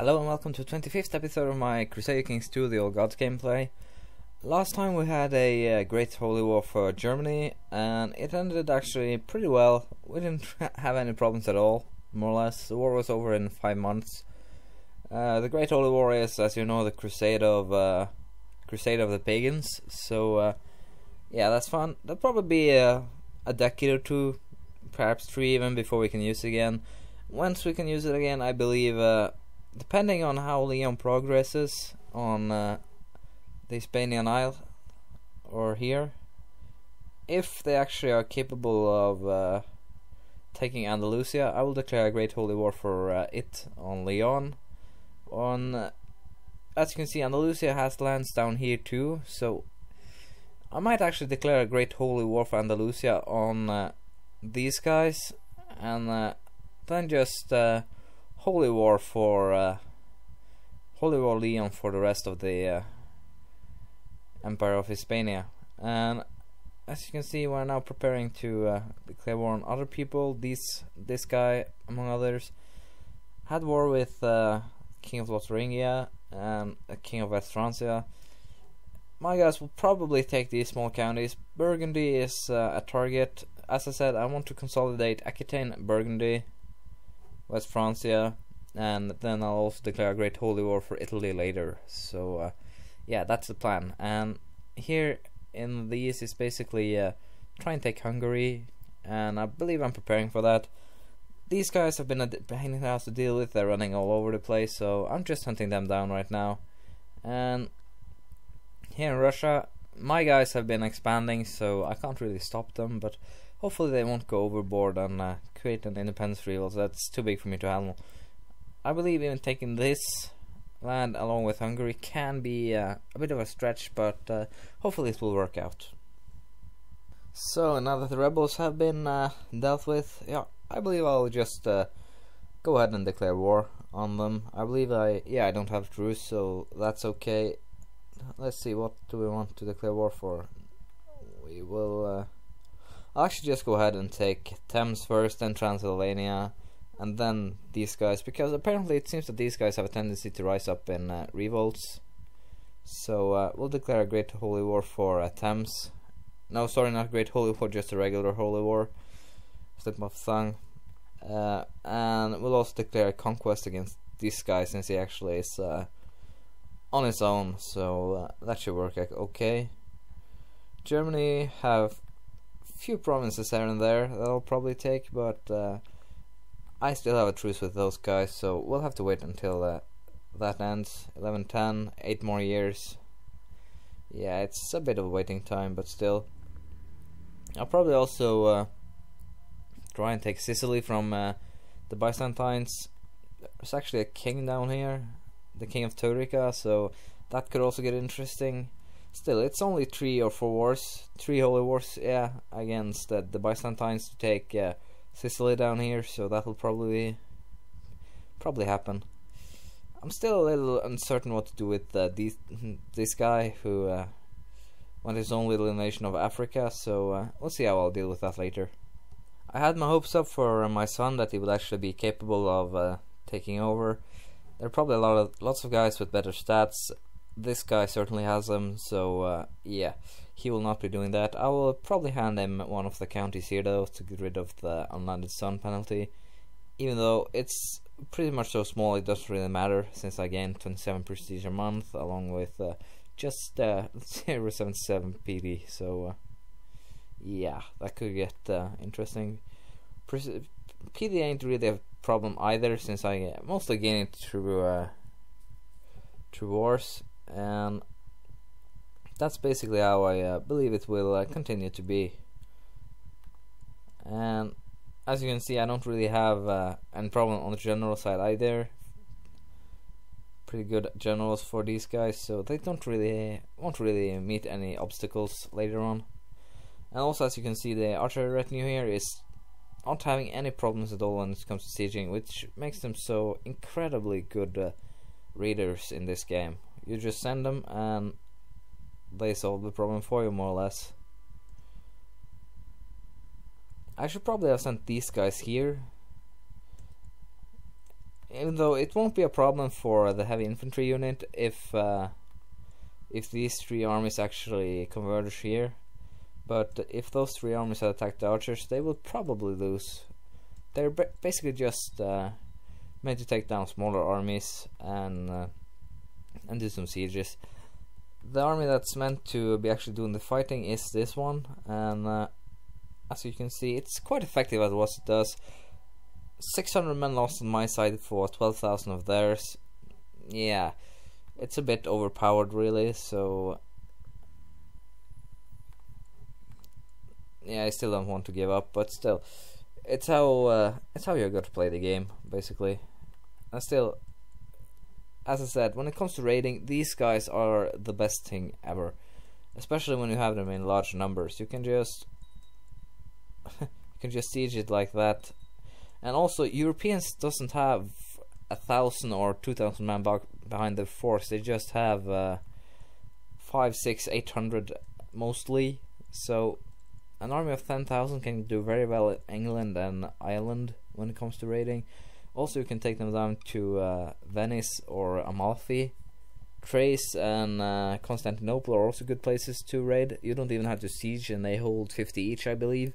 Hello and welcome to 25th episode of my Crusader Kings 2 The Old Gods gameplay. Last time we had a uh, great holy war for Germany and it ended actually pretty well. We didn't have any problems at all, more or less. The war was over in 5 months. Uh, the Great Holy War is, as you know, the Crusade of uh, Crusade of the Pagans. So, uh, yeah, that's fun. That'll probably be a, a decade or two, perhaps three even, before we can use it again. Once we can use it again, I believe uh, depending on how Leon progresses on uh, the Hispanian Isle or here, if they actually are capable of uh, taking Andalusia, I will declare a great holy war for uh, it on Leon. On uh, as you can see, Andalusia has lands down here too, so I might actually declare a great holy war for Andalusia on uh, these guys, and uh, then just Holy War for uh, Holy War Leon for the rest of the uh, Empire of Hispania. And as you can see, we're now preparing to uh, declare war on other people. These, this guy, among others, had war with uh, King of Lotharingia and King of West Francia. My guys will probably take these small counties. Burgundy is uh, a target. As I said, I want to consolidate Aquitaine, Burgundy, West Francia, and then I'll also declare a great holy war for Italy later. So, uh, yeah, that's the plan. And here in the East is basically uh, try and take Hungary, and I believe I'm preparing for that. These guys have been a pain in the house to deal with. They're running all over the place, so I'm just hunting them down right now. And here in Russia, my guys have been expanding, so I can't really stop them. But hopefully they won't go overboard and uh, create an independence revolt. That's too big for me to handle. I believe even taking this land along with Hungary can be uh, a bit of a stretch, but uh, hopefully it will work out. So now that the rebels have been uh, dealt with, yeah, I believe I'll just uh, go ahead and declare war on them. I believe I, yeah, I don't have truce, so that's okay. Let's see, what do we want to declare war for? We will uh, I'll actually just go ahead and take Temes first, then Transylvania, and then these guys, because apparently it seems that these guys have a tendency to rise up in uh, revolts. So uh, we'll declare a Great Holy War for uh, Temes. No, sorry, not Great Holy War, just a regular Holy War. Slip my tongue. Uh, and we'll also declare a conquest against this guy since he actually is uh, on his own, so uh, that should work okay. Germany have few provinces here and there that I'll probably take, but uh, I still have a truce with those guys, so we'll have to wait until uh, that ends. 11, 10, 8 more years. Yeah, it's a bit of a waiting time, but still. I'll probably also uh, try and take Sicily from uh, the Byzantines. There's actually a king down here, the king of Taurica, so that could also get interesting. Still, it's only three or four wars, three holy wars, yeah, against uh, the Byzantines to take uh, Sicily down here, so that'll probably probably happen. I'm still a little uncertain what to do with uh, this guy who uh, wants his own little nation of Africa, so uh, we'll see how I'll deal with that later. I had my hopes up for my son that he would actually be capable of uh, taking over. There are probably a lot of lots of guys with better stats this guy certainly has them, so uh, yeah, he will not be doing that. I will probably hand him one of the counties here though to get rid of the unlanded son penalty, even though it's pretty much so small it doesn't really matter since I gain 27 prestige a month along with uh, just uh, 077 PD, so uh, yeah, that could get uh, interesting. Pre PD ain't really a problem either since I mostly gain it through uh, through wars and that's basically how I uh, believe it will uh, continue to be. And as you can see I don't really have uh, any problem on the general side either. Pretty good generals for these guys so they don't really won't really meet any obstacles later on. And also as you can see the archer retinue here is not having any problems at all when it comes to sieging which makes them so incredibly good uh, readers in this game you just send them and they solve the problem for you more or less. I should probably have sent these guys here. even though it won't be a problem for the heavy infantry unit if uh, if these three armies actually converge here. But if those three armies had attacked the archers, they would probably lose. They're basically just uh, meant to take down smaller armies and uh, and do some sieges. The army that's meant to be actually doing the fighting is this one, and uh, as you can see, it's quite effective at what it does. 600 men lost on my side for 12,000 of theirs. Yeah, it's a bit overpowered, really. So yeah, I still don't want to give up, but still, it's how uh, it's how you're going to play the game, basically. And still, as I said, when it comes to raiding, these guys are the best thing ever, especially when you have them in large numbers. You can just you can just siege it like that, and also Europeans doesn't have a thousand or two thousand men behind the force. They just have uh, five, six, eight hundred mostly. So an army of 10,000 can do very well in England and Ireland when it comes to raiding. Also, you can take them down to uh, Venice or Amalfi. Thrace and uh, Constantinople are also good places to raid. You don't even have to siege, and they hold 50 each, I believe.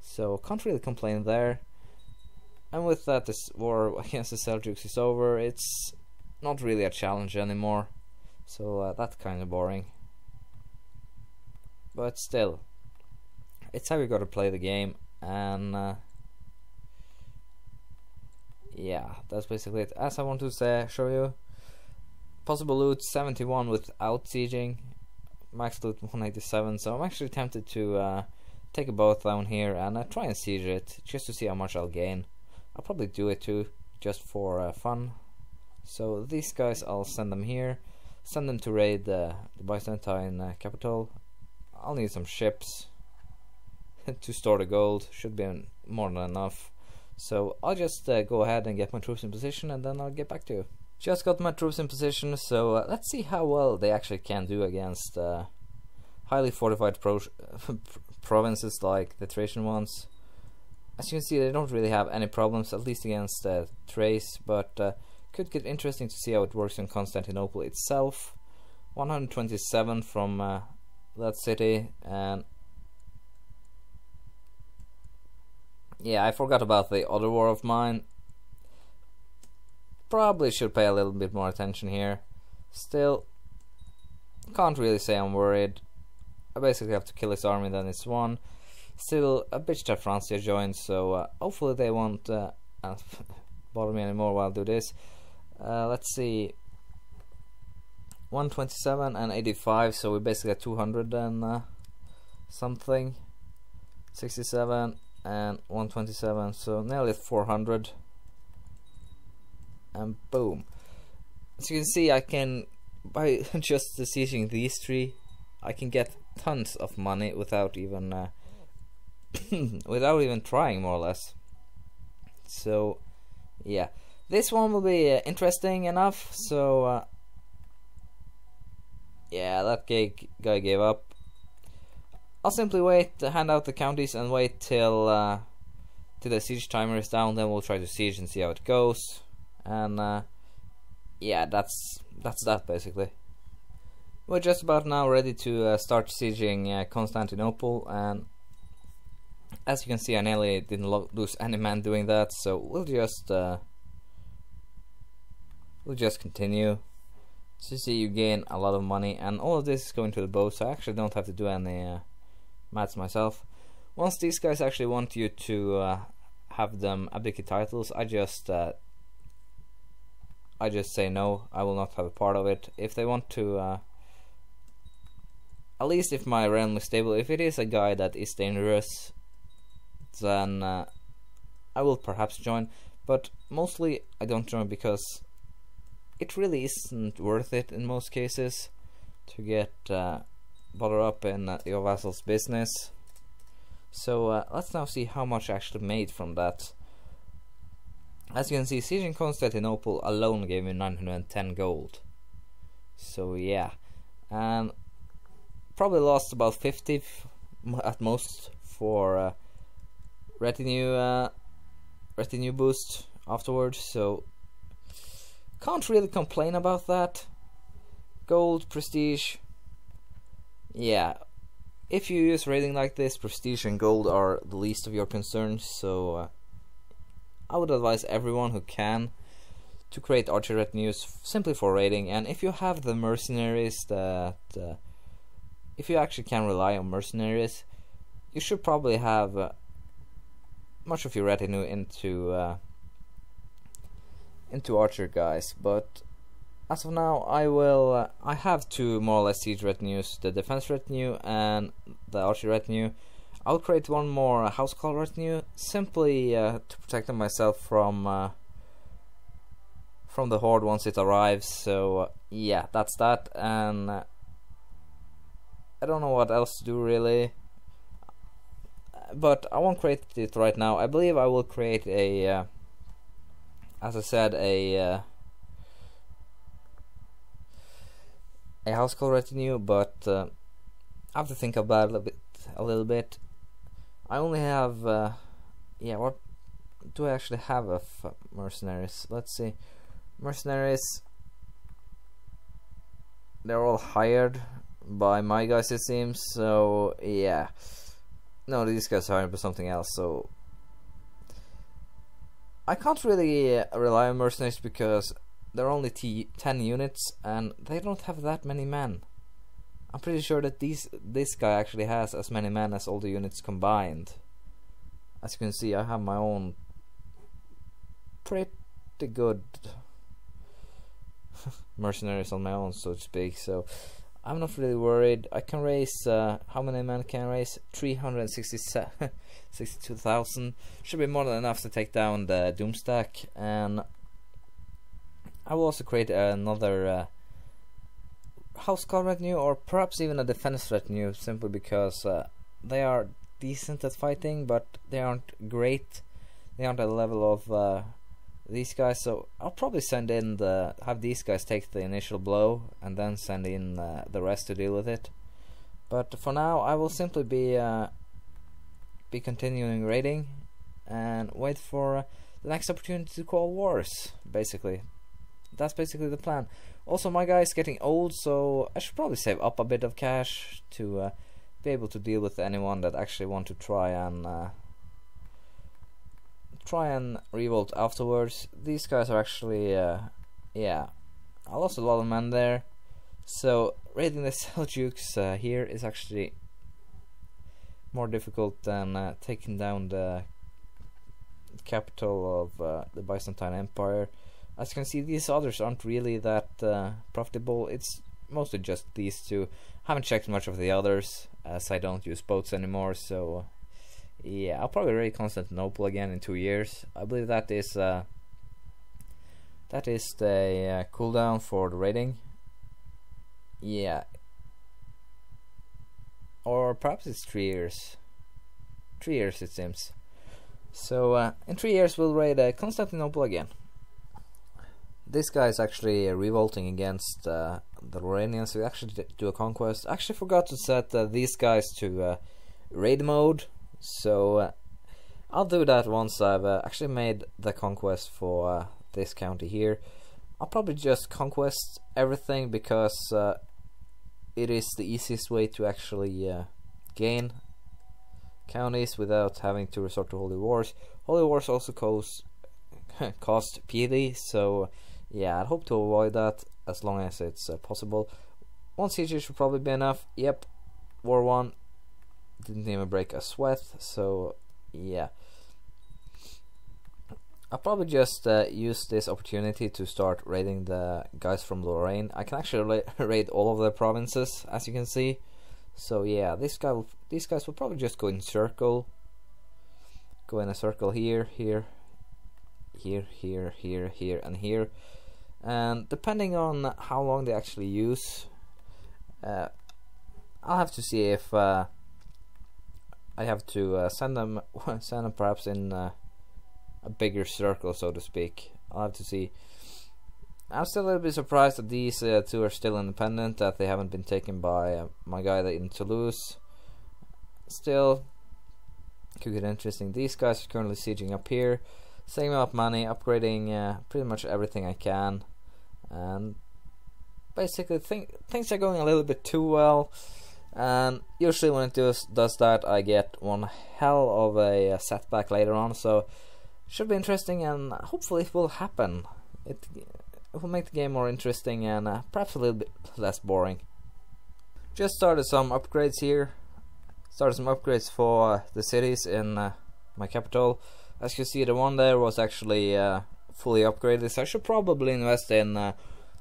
So, can't really complain there. And with that, this war against the Seljuks is over. It's not really a challenge anymore. So, uh, that's kind of boring. But still, it's how you got to play the game, and uh, yeah, that's basically it. As I want to say, show you possible loot 71 without sieging, max loot 187. So I'm actually tempted to uh, take a boat down here and uh, try and siege it just to see how much I'll gain. I'll probably do it too, just for uh, fun. So these guys, I'll send them here. Send them to raid the Byzantine uh, capital. I'll need some ships to store the gold should be more than enough. So I'll just uh, go ahead and get my troops in position and then I'll get back to you. Just got my troops in position, so uh, let's see how well they actually can do against uh, highly fortified pro provinces like the Thracian ones. As you can see, they don't really have any problems, at least against uh, Thrace, but uh, could get interesting to see how it works in Constantinople itself. 127 from uh, that city, and yeah, I forgot about the other war of mine. Probably should pay a little bit more attention here. Still, can't really say I'm worried. I basically have to kill his army, then it's won. Still, a bitch that Francia joined, so uh, hopefully they won't uh, bother me anymore while I do this. Uh, let's see. 127 and 85, so we basically got 200 and uh, something. 67 and 127 so nearly 400 and boom. As you can see I can by just sieging these three I can get tons of money without even uh, without even trying more or less. So yeah. This one will be uh, interesting enough so uh, yeah that guy gave up I'll simply wait, to hand out the counties, and wait till uh, till the siege timer is down. Then we'll try to siege and see how it goes. And uh, yeah, that's that's that basically. We're just about now ready to uh, start sieging uh, Constantinople, and as you can see, I nearly didn't lo lose any man doing that. So we'll just uh, we'll just continue. So you see, you gain a lot of money, and all of this is going to the boat, so I actually don't have to do any maths myself. Once these guys actually want you to uh, have them abdicate titles, I just uh, I just say no. I will not have a part of it. If they want to, uh, at least if my realm is stable, if it is a guy that is dangerous, then uh, I will perhaps join. But mostly I don't join because it really isn't worth it in most cases to get uh, bother up in uh, your vassal's business. So uh, let's now see how much actually made from that. As you can see, sieging Constantinople alone gave me 910 gold. So yeah, and probably lost about 50 at most for uh, retinue uh, retinue boost afterwards. So Can't really complain about that. Gold, prestige. Yeah, if you use rating like this, prestige and gold are the least of your concerns. So uh, I would advise everyone who can to create archer retinues simply for rating. And if you have the mercenaries that, uh, if you actually can rely on mercenaries, you should probably have uh, much of your retinue into uh, into archer guys. But as of now, I will. Uh, I have two more or less siege retinues: the defense retinue and the archer retinue. I'll create one more housecarl retinue simply uh, to protect myself from uh, from the horde once it arrives. So uh, yeah, that's that. And uh, I don't know what else to do really. But I won't create it right now. I believe I will create a, uh, as I said, a uh, a housecarl retinue. But uh, I have to think about it a bit. A little bit. I only have, uh, yeah. What do I actually have of mercenaries? Let's see mercenaries they're all hired by my guys it seems so yeah no these guys are hired by something else so I can't really uh, rely on mercenaries because there are only 10 units and they don't have that many men I'm pretty sure that these this guy actually has as many men as all the units combined as you can see I have my own pretty good mercenaries on my own, so to speak. So I'm not really worried. I can raise uh, how many men can I raise? 362,000 should be more than enough to take down the Doomstack, and I will also create another uh, housecarl retinue, or perhaps even a defense retinue, simply because uh, they are decent at fighting, but they aren't great. They aren't at the level of uh, these guys so I'll probably send in the have these guys take the initial blow and then send in uh, the rest to deal with it but for now I will simply be uh, be continuing raiding and wait for uh, the next opportunity to call wars basically that's basically the plan also my guy is getting old so I should probably save up a bit of cash to uh, be able to deal with anyone that actually want to try and uh, try and revolt afterwards. These guys are actually, uh, yeah, I lost a lot of men there. So raiding the Seljuks uh, here is actually more difficult than uh, taking down the capital of uh, the Byzantine Empire. As you can see, these others aren't really that uh, profitable. It's mostly just these two. Haven't checked much of the others as I don't use boats anymore, so yeah, I'll probably raid Constantinople again in two years. I believe that is uh, that is the uh, cooldown for the raiding. Yeah, or perhaps it's three years. Three years it seems. So uh, in three years we'll raid uh, Constantinople again. This guy is actually revolting against uh, the Lorrainians. We actually do a conquest. I actually forgot to set uh, these guys to uh, raid mode so uh, I'll do that once I've uh, actually made the conquest for uh, this county here. I'll probably just conquest everything because it is the easiest way to actually gain counties without having to resort to holy wars. Holy wars also cost cost piety, so yeah, I'd hope to avoid that as long as it's uh, possible. One siege should probably be enough. Yep, war one didn't even break a sweat so yeah I'll probably just uh, use this opportunity to start raiding the guys from Lorraine. I can actually ra raid all of the provinces, as you can see. So yeah, this guy, will, these guys will probably just go in circle, go in a circle here, here, here, here, here, here, and here. And depending on how long they actually use, uh, I'll have to see if uh, I have to uh, send them send them perhaps in uh, a bigger circle, so to speak. I'll have to see. I'm still a little bit surprised that these uh, two are still independent, that they haven't been taken by uh, my guy in Toulouse. Still, could get interesting. These guys are currently sieging up here, saving up money, upgrading uh, pretty much everything I can. And basically think, things are going a little bit too well. And usually when it does does that, I get one hell of a, a setback later on. So should be interesting, and hopefully it will happen. It, it will make the game more interesting and uh, perhaps a little bit less boring. Just started some upgrades here. Started some upgrades for uh, the cities in uh, my capital. As you see, the one there was actually uh, fully upgraded, so I should probably invest in uh,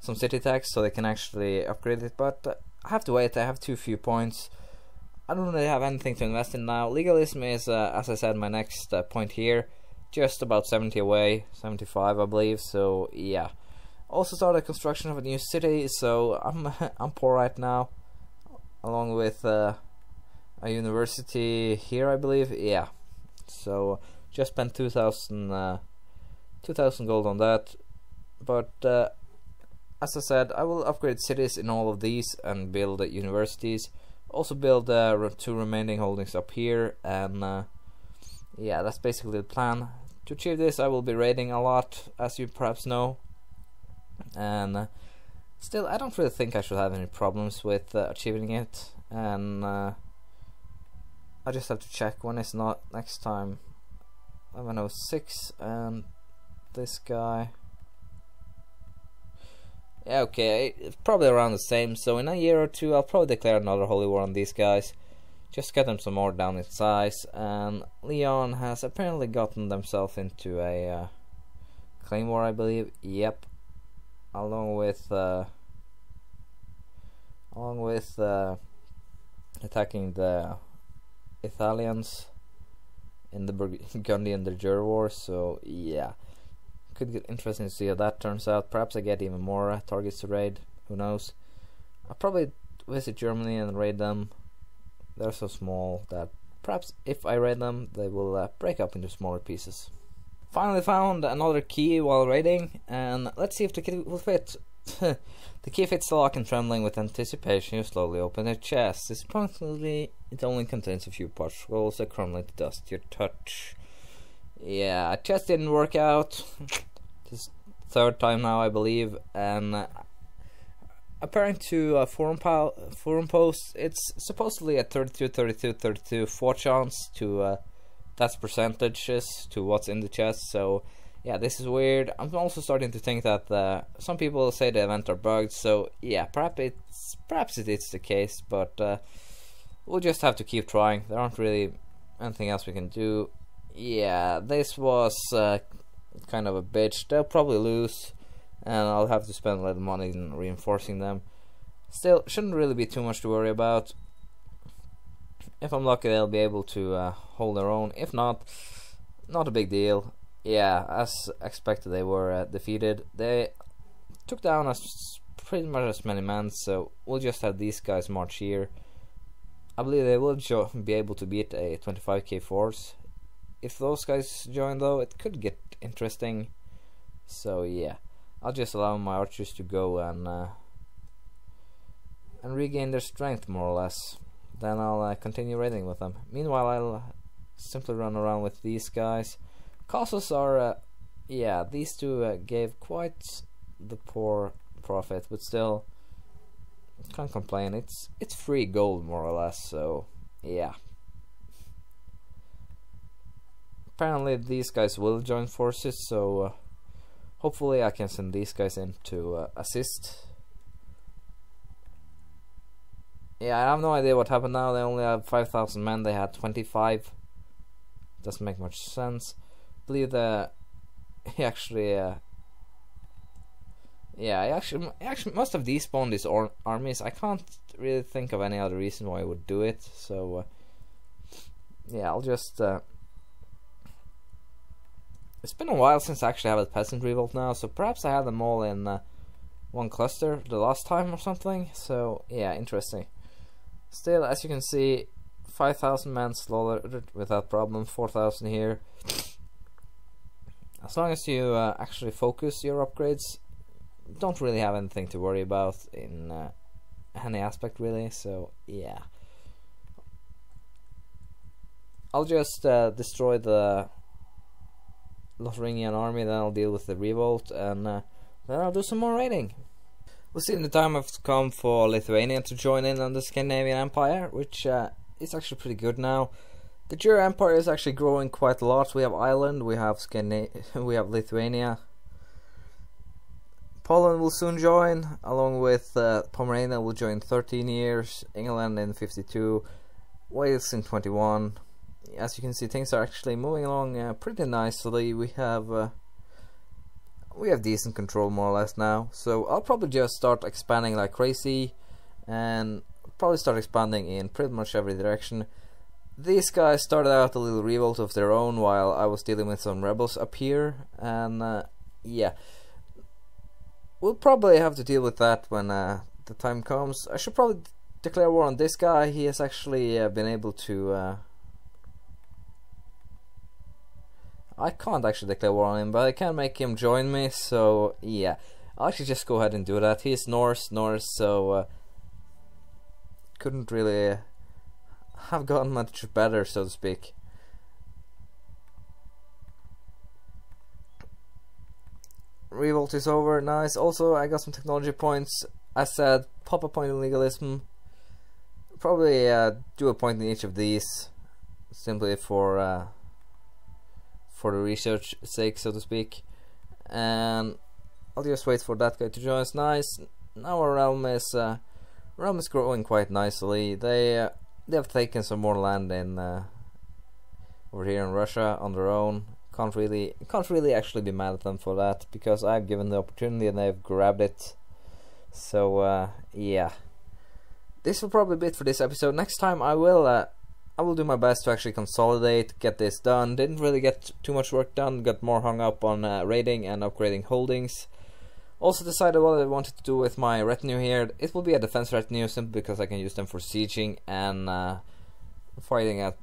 some city tax so they can actually upgrade it. But uh, I have to wait. I have too few points. I don't really have anything to invest in now. Legalism is, as I said, my next point here just about 70 away, 75 I believe. So yeah. Also started construction of a new city, so I'm I'm poor right now, along with uh, a university here I believe. Yeah. So just spent 2,000 uh, 2,000 gold on that, but uh, as I said, I will upgrade cities in all of these and build universities. Also build uh, two remaining holdings up here and uh, yeah, that's basically the plan. To achieve this, I will be raiding a lot, as you perhaps know. And uh, still, I don't really think I should have any problems with uh, achieving it. And uh, I just have to check when it's not next time. 1106 and this guy. Yeah, okay, it's probably around the same. So in a year or two, I'll probably declare another holy war on these guys just get them some more down in size and Leon has apparently gotten themselves into a uh, claim war I believe yep along with uh, along with uh, attacking the Italians in the Burgundian the Ger war so yeah could get interesting to see how that turns out perhaps I get even more targets to raid who knows I'll probably visit Germany and raid them they're so small that perhaps if I raid them, they will uh, break up into smaller pieces. Finally found another key while raiding, and let's see if the key will fit. the key fits the lock and trembling with anticipation, you slowly open the chest. Disappointingly, it only contains a few particles that crumbling to dust your touch. Yeah, chest didn't work out. This third time now, I believe, and uh, according to a forum, forum post, it's supposedly a 32, 32, 32 4 chance to uh, that's percentages to what's in the chest. So yeah, this is weird. I'm also starting to think that uh, some people say the event are bugged. So yeah, perhaps it's perhaps it is the case, but uh, we'll just have to keep trying. There aren't really anything else we can do. Yeah, this was uh, kind of a bitch. They'll probably lose and I'll have to spend a little money in reinforcing them. Still, shouldn't really be too much to worry about. If I'm lucky, they'll be able to uh, hold their own. If not, not a big deal. Yeah, as expected, they were uh, defeated. They took down as pretty much as many men, so we'll just have these guys march here. I believe they will be able to beat a 25k force. If those guys join, though, it could get interesting. So yeah. I'll just allow my archers to go and uh, and regain their strength more or less. Then I'll uh, continue raiding with them. Meanwhile, I'll simply run around with these guys. Castles are, uh, yeah, these two uh, gave quite the poor profit, but still can't complain. It's it's free gold more or less, so yeah. Apparently, these guys will join forces, so. Uh, Hopefully I can send these guys in to uh, assist. Yeah, I have no idea what happened now. They only have 5,000 men. They had 25. Doesn't make much sense. I believe that he actually... Uh, yeah, I actually, actually must have despawned his armies. I can't really think of any other reason why I would do it. So, uh, yeah, I'll just... It's been a while since I actually have a peasant revolt now, so perhaps I had them all in uh, one cluster the last time or something. So yeah, interesting. Still, as you can see, 5,000 men slaughtered without problem, 4,000 here. As long as you uh, actually focus your upgrades, don't really have anything to worry about in uh, any aspect really, so yeah. I'll just uh, destroy the Lotharingian army, then I'll deal with the revolt, and uh, then I'll do some more raiding. We'll see in the time has come for Lithuania to join in on the Scandinavian Empire, which uh, is actually pretty good now. The Jura Empire is actually growing quite a lot. We have Ireland, we have Scandinavia, we have Lithuania. Poland will soon join, along with uh, Pomerania will join 13 years, England in 52, Wales in 21. As you can see, things are actually moving along uh, pretty nicely. We have uh, we have decent control more or less now. So I'll probably just start expanding like crazy and probably start expanding in pretty much every direction. These guys started out a little revolt of their own while I was dealing with some rebels up here and uh, yeah. We'll probably have to deal with that when uh, the time comes. I should probably declare war on this guy. He has actually uh, been able to uh, I can't actually declare war on him, but I can make him join me, so yeah. I'll actually just go ahead and do that. He's Norse, Norse, so uh, couldn't really have gotten much better, so to speak. Revolt is over, nice. Also, I got some technology points. I said, pop a point in legalism. Probably uh, do a point in each of these, simply for uh, for the research sake, so to speak. And I'll just wait for that guy to join us. Nice. Now our realm is uh, realm is growing quite nicely. They uh, they have taken some more land in uh, over here in Russia on their own. Can't really can't really actually be mad at them for that because I've given the opportunity and they've grabbed it. So uh, yeah, this will probably be it for this episode. Next time I will uh, I will do my best to actually consolidate, get this done. Didn't really get too much work done, got more hung up on uh, raiding and upgrading holdings. Also decided what I wanted to do with my retinue here. It will be a defense retinue simply because I can use them for sieging and uh, fighting at.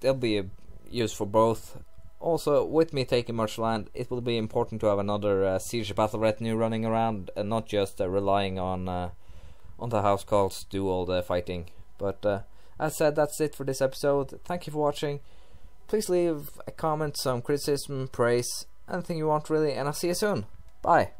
They'll be used for both. Also, with me taking much land, it will be important to have another uh, siege battle retinue running around and not just uh, relying on uh, on the housecarls to do all the fighting. But uh, as said, that's it for this episode. Thank you for watching. Please leave a comment, some criticism, praise, anything you want really, and I'll see you soon. Bye.